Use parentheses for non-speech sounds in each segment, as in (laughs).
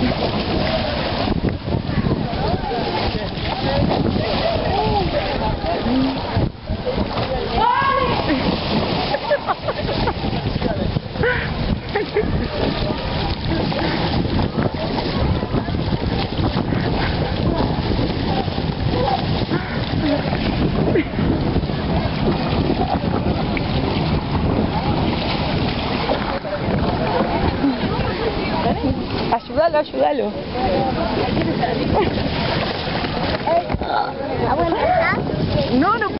Ayúdalo, ayúdalo. ¿Abuelita? No, no.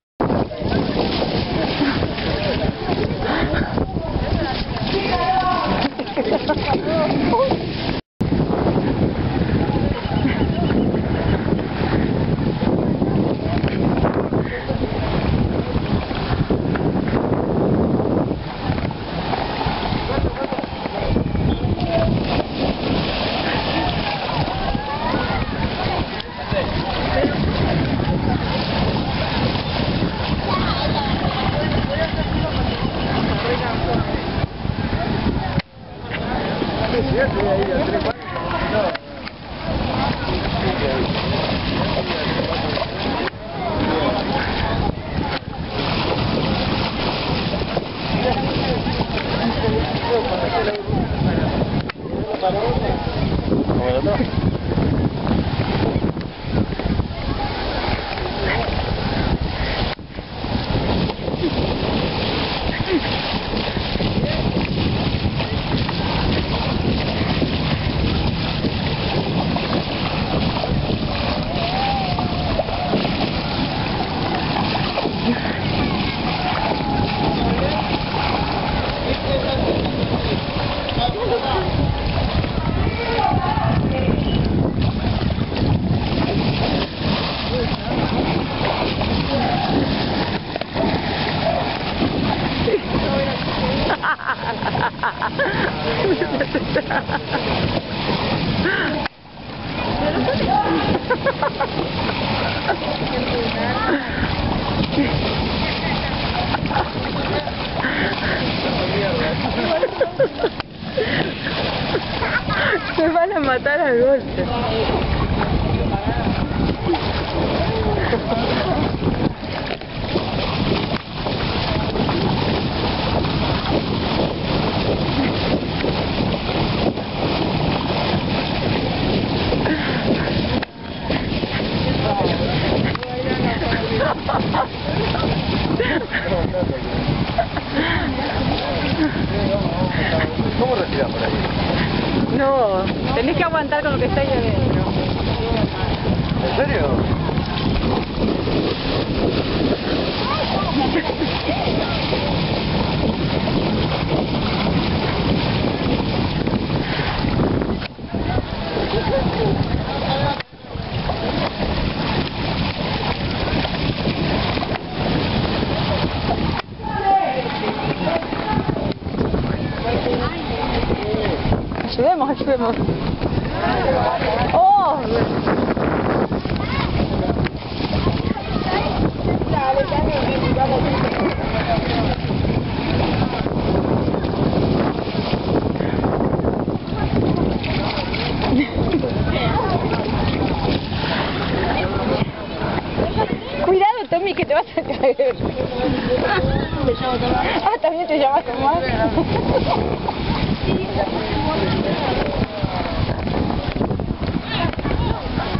(laughs) Me van a matar al golpe. ¿Cómo respiras por ahí? No, tenés que aguantar con lo que está ahí adentro. ¿En serio? (laughs) Ayudemos, ayudemos. ¡Oh! Cuidado, Tommy, que te vas a caer. Ah, también te llamas Tomás.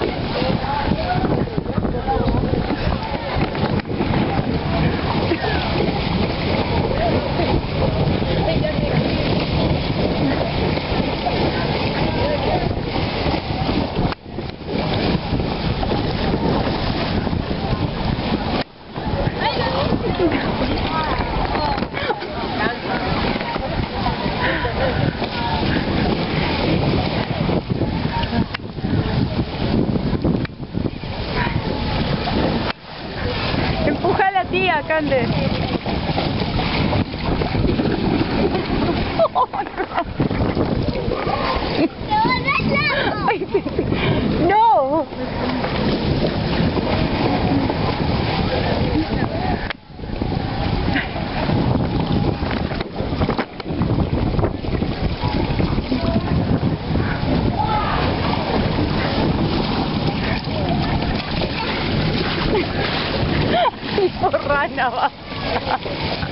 Empuja a tía, Cande. (laughs) No. no va.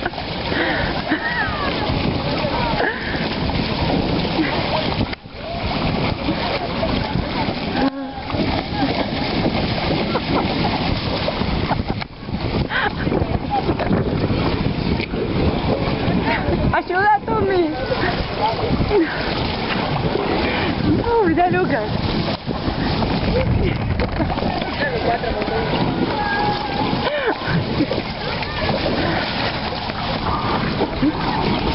Thank you.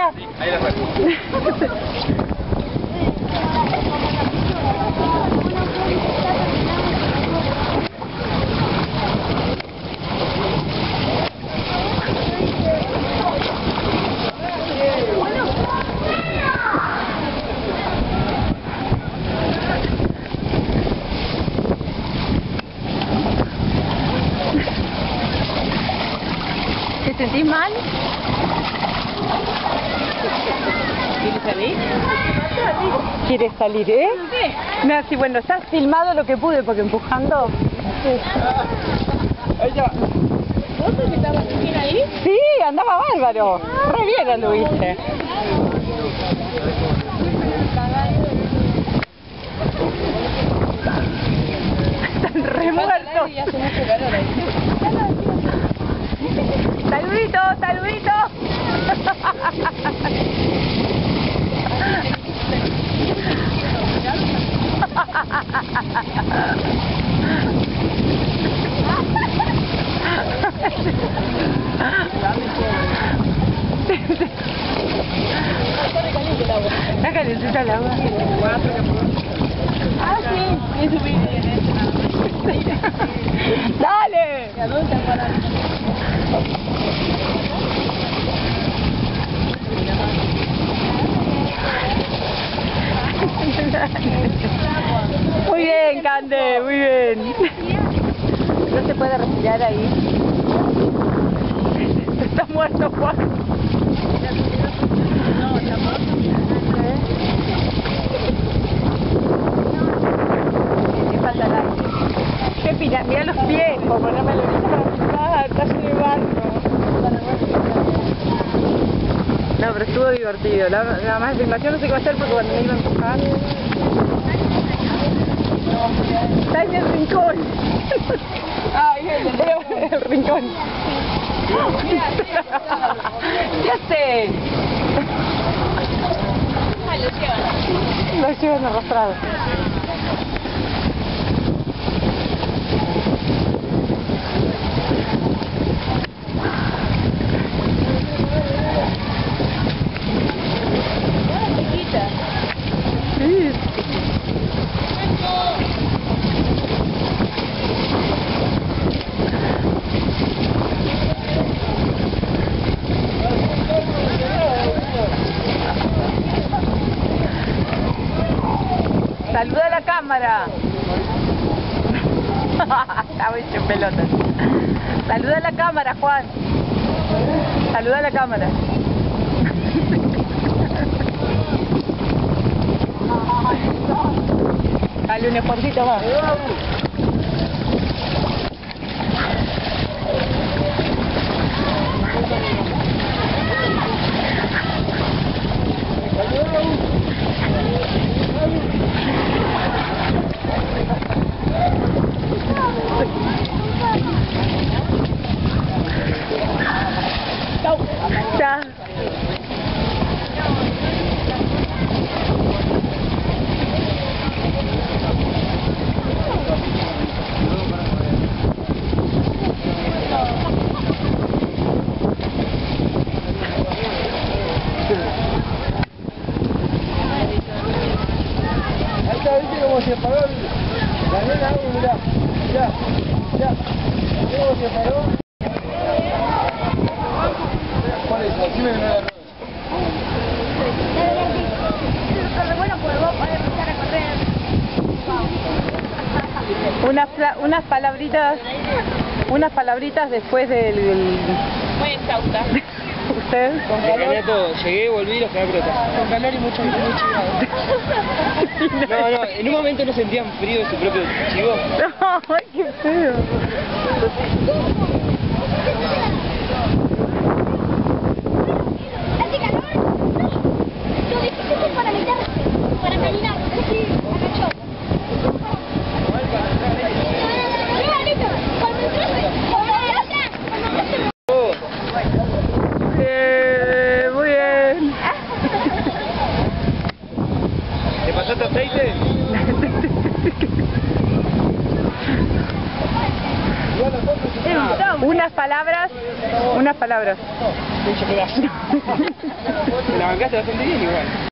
Ahí la. ¿Te sentís mal? ¿Quieres salir? ¿Quieres salir, eh? Sí, bueno, estás filmado lo que pude porque empujando. Ella. ¿Vos estabas bien ahí? Sí, andaba bárbaro. Re bien anduviste. Están re muertos. Y hace mucho calor ahí. Saludito, saludito. Calentita el agua. Ah, sí. ¡Dale! Muy bien, Cande, muy bien. No se puede respirar ahí. Está muerto Juan. Pina, mira los pies, como no me lo Ah, está lleno de barro. No, pero estuvo divertido. La, la más filmación no sé qué va a hacer porque cuando me iba a empujar. Está en el rincón. (laughs) Ay, el el rincón. ¿Qué hace? Ah, lo llevan. Lo llevan arrastrado. Chiquita. Sí. Saluda a la cámara. Está muy hecho pelotas. Saluda a la cámara, Juan. Saluda a la cámara. Dale un esfuercito más. Ya. decime que no la Bueno, pues vos podés empezar a correr. Unas, fla- unas palabritas, unas palabritas después del... Muy exhausta. ¿Usted? Le gané todo. Llegué, volví, los quedé brotas. Con calor y mucho, mucho (laughs) No, no, en un momento no sentían frío de su propio chivo. (laughs) ¡Ay, qué feo! ¿Hace calor? No. Lo difícil es para meterse, para caminar. Sí, agachó. Bien, muy bien. ¿Te pasaste aceite? Unas palabras, unas palabras. Mucho pedazo. Te la bancaste bastante bien igual.